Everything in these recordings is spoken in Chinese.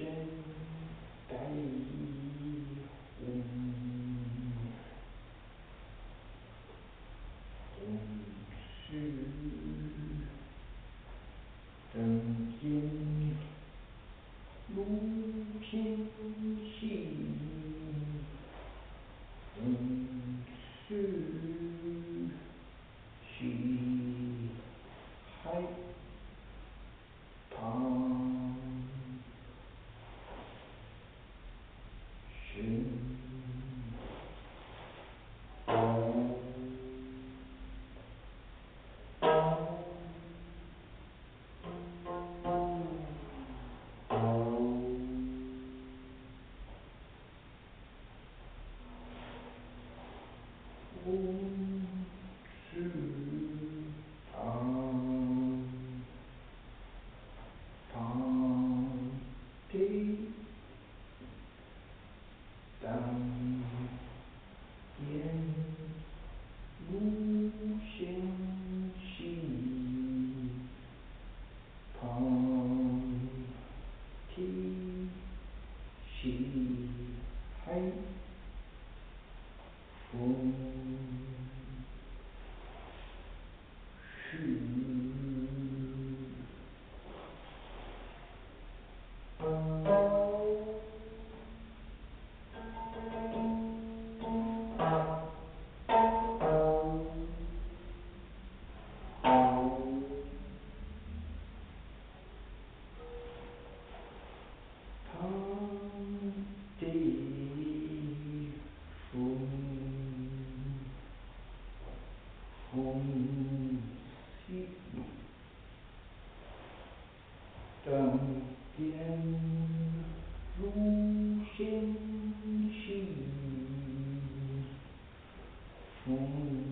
身白衣，是许。two form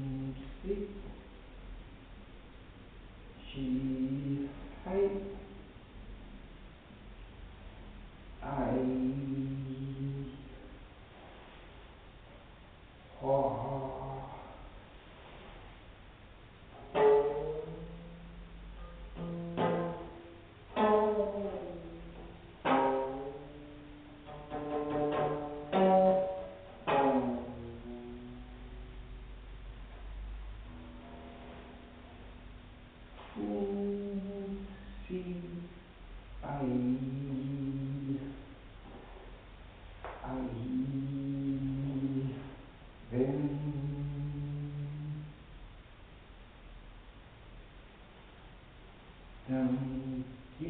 人间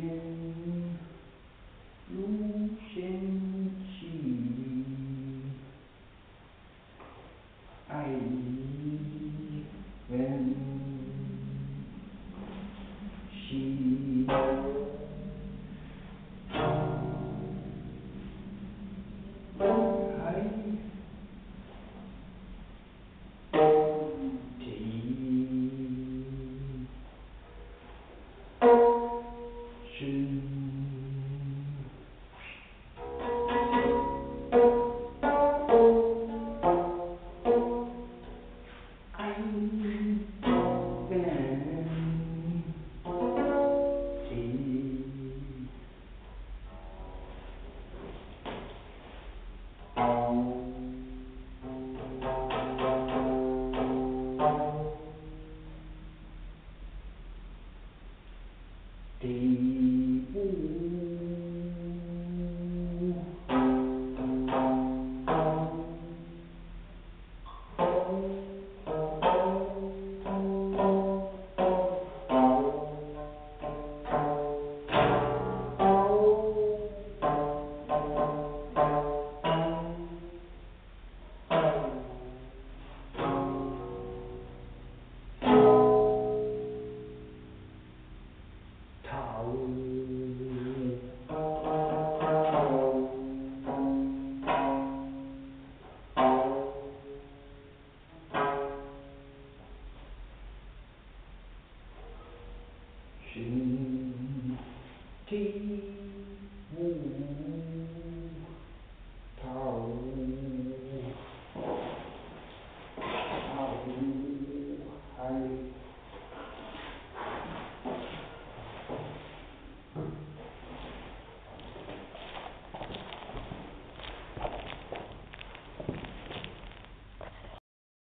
无限凄爱你。第五